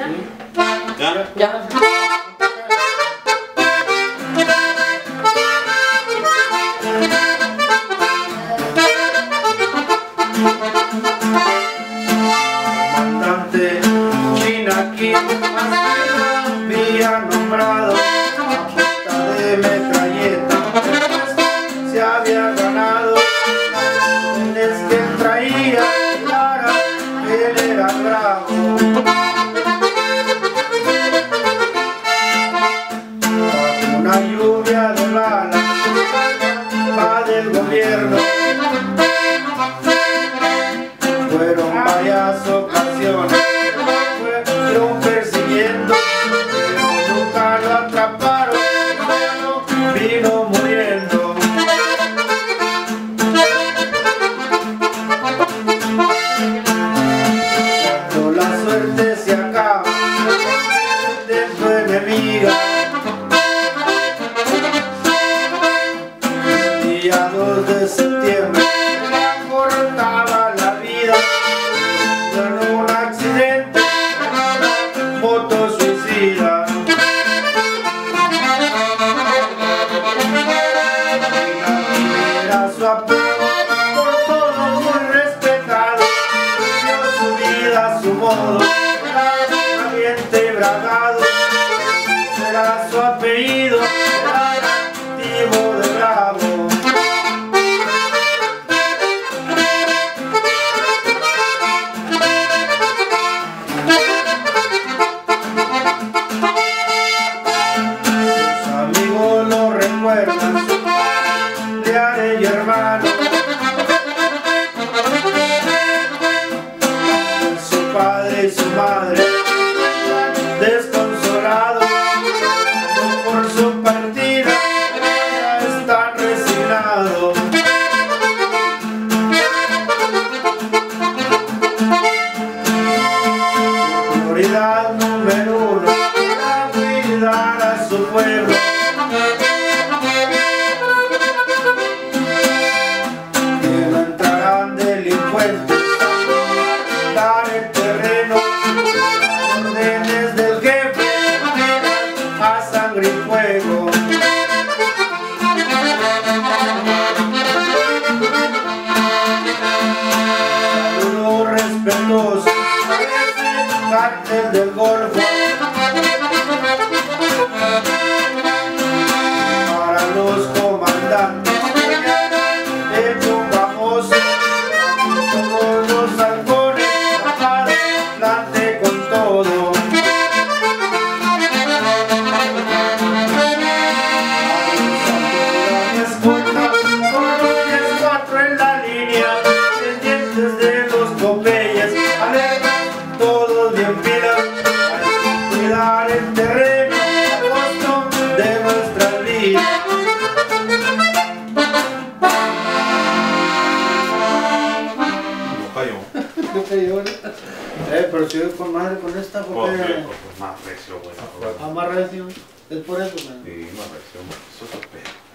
¿Ya? Ya. comandante día 2 de septiembre le cortaba la vida. En un accidente moto suicida era su apego por todo muy respetado dio su vida a su modo era valiente y bragado será su apellido era activo de bravo Número uno era cuidar a su pueblo. Entrarán delincuentes a dar el terreno. Órdenes del jefe a sangre y fuego. Saludo respetuoso a ese cártel del Golfo. El terreno a costo de nuestras vidas. No cayó. Yo que yo, eh, pero si voy con madre con esta, porque pues, pues, más recio, güey. más recio, es por eso, man. Sí, más recio, más. Eso es pedo.